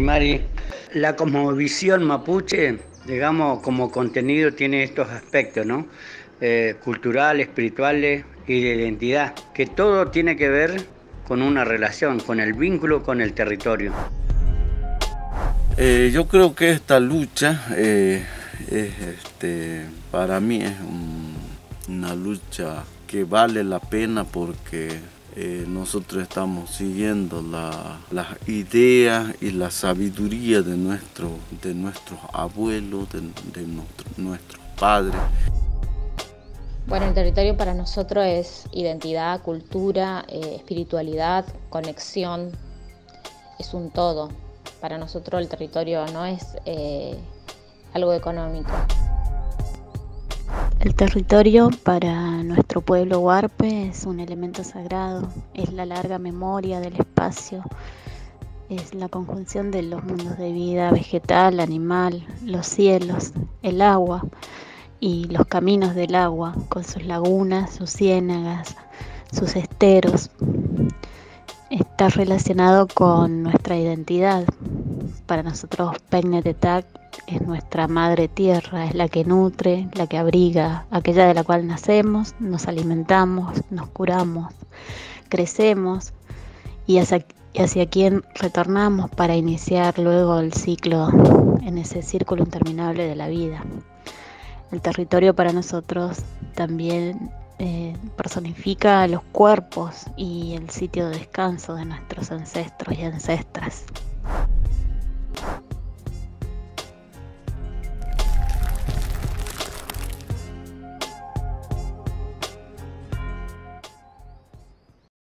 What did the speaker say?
Marimari. La cosmovisión mapuche, digamos, como contenido tiene estos aspectos, ¿no? Eh, culturales, espirituales y de identidad, que todo tiene que ver con una relación, con el vínculo con el territorio. Eh, yo creo que esta lucha eh, es, este, para mí es una lucha que vale la pena porque eh, nosotros estamos siguiendo las ideas y la sabiduría de, nuestro, de nuestros abuelos, de, nuestros padres. Bueno, el territorio para nosotros es identidad, cultura, espiritualidad, conexión, es un todo para nosotros el territorio no es eh, algo económico. El territorio para nuestro pueblo huarpe es un elemento sagrado, es la larga memoria del espacio, es la conjunción de los mundos de vida vegetal, animal, los cielos, el agua y los caminos del agua, con sus lagunas, sus ciénagas, sus esteros. Está relacionado con nuestra identidad, para nosotros Tetac es nuestra madre tierra, es la que nutre, la que abriga, aquella de la cual nacemos, nos alimentamos, nos curamos, crecemos y hacia, hacia quien retornamos para iniciar luego el ciclo en ese círculo interminable de la vida. El territorio para nosotros también eh, personifica los cuerpos y el sitio de descanso de nuestros ancestros y ancestras.